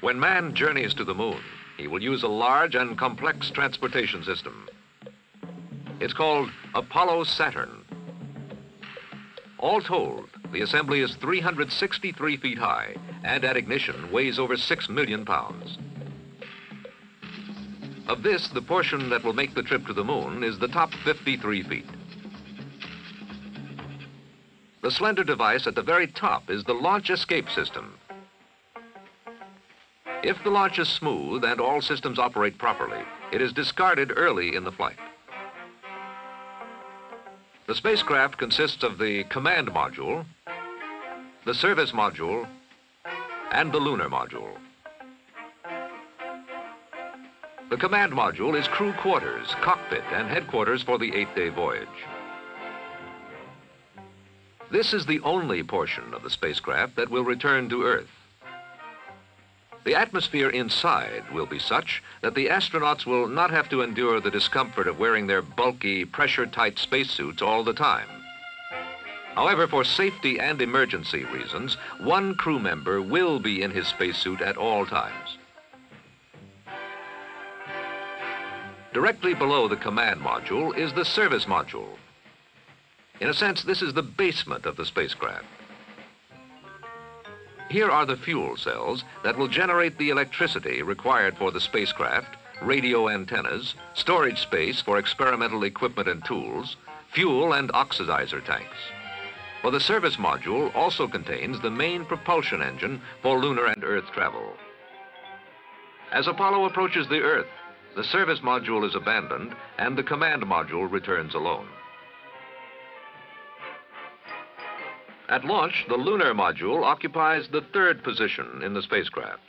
When man journeys to the moon, he will use a large and complex transportation system. It's called Apollo Saturn. All told, the assembly is 363 feet high and at ignition weighs over 6 million pounds. Of this, the portion that will make the trip to the moon is the top 53 feet. The slender device at the very top is the launch escape system. If the launch is smooth and all systems operate properly, it is discarded early in the flight. The spacecraft consists of the command module, the service module, and the lunar module. The command module is crew quarters, cockpit, and headquarters for the eight-day voyage. This is the only portion of the spacecraft that will return to Earth. The atmosphere inside will be such that the astronauts will not have to endure the discomfort of wearing their bulky, pressure-tight spacesuits all the time. However, for safety and emergency reasons, one crew member will be in his spacesuit at all times. Directly below the command module is the service module. In a sense, this is the basement of the spacecraft. Here are the fuel cells that will generate the electricity required for the spacecraft, radio antennas, storage space for experimental equipment and tools, fuel and oxidizer tanks. For the service module also contains the main propulsion engine for lunar and Earth travel. As Apollo approaches the Earth, the service module is abandoned and the command module returns alone. At launch, the lunar module occupies the third position in the spacecraft.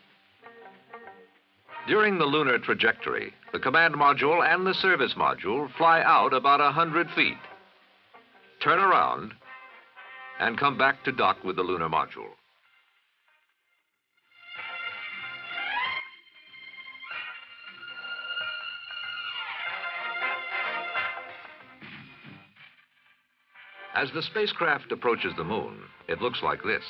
During the lunar trajectory, the command module and the service module fly out about 100 feet, turn around, and come back to dock with the lunar module. As the spacecraft approaches the moon, it looks like this.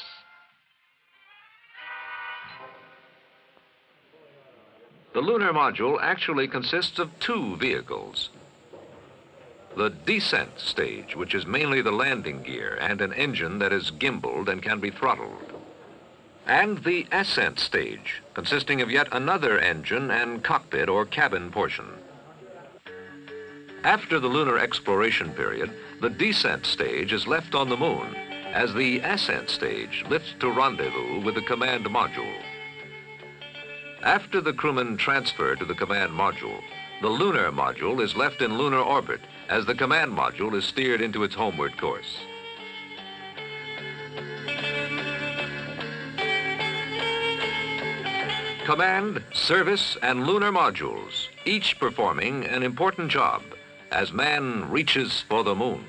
The lunar module actually consists of two vehicles. The descent stage, which is mainly the landing gear and an engine that is gimbaled and can be throttled. And the ascent stage, consisting of yet another engine and cockpit or cabin portion. After the lunar exploration period, the descent stage is left on the moon as the ascent stage lifts to rendezvous with the command module. After the crewmen transfer to the command module, the lunar module is left in lunar orbit as the command module is steered into its homeward course. Command, service, and lunar modules, each performing an important job as man reaches for the moon.